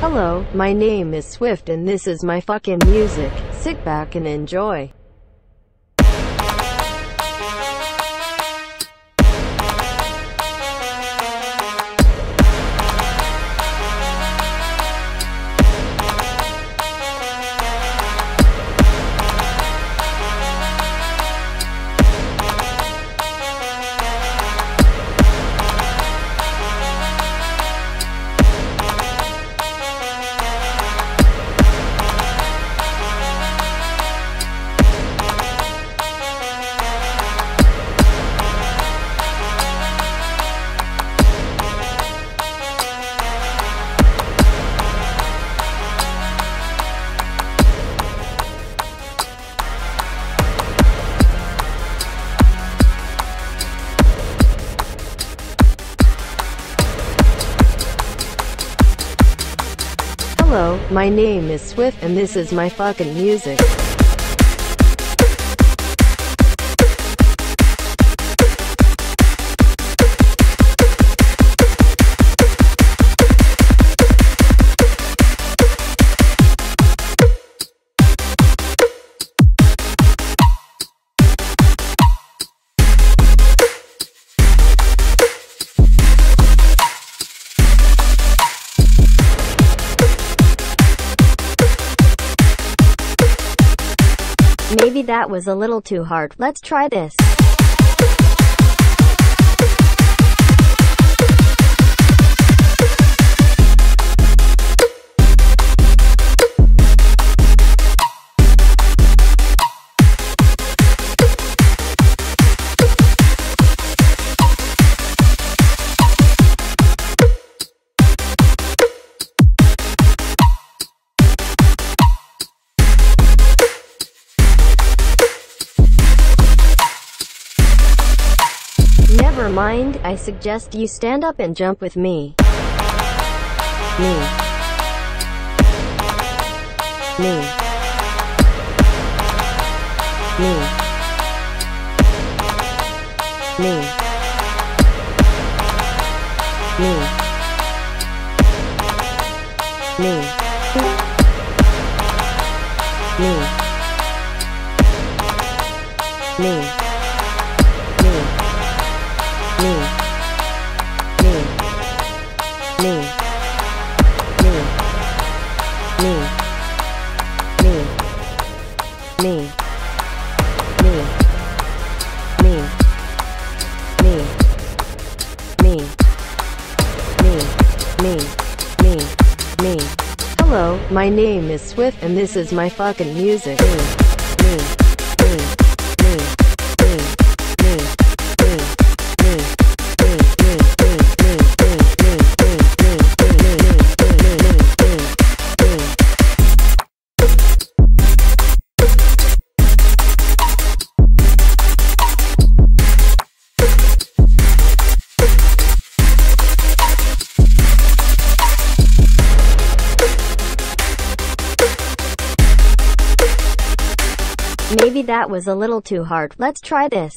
Hello, my name is Swift and this is my fucking music. Sit back and enjoy. Hello, my name is Swift and this is my fucking music. Maybe that was a little too hard. Let's try this. Never mind, I suggest you stand up and jump with me. Me. Me. Me. Me. Me. Me. Me. Me. Me. Me. Me. Me. Me. Me. Me. Me. Me. Me. Me. Me. Me. Me. Hello, my name is Swift and this is my fucking music. Me. Me. Maybe that was a little too hard. Let's try this.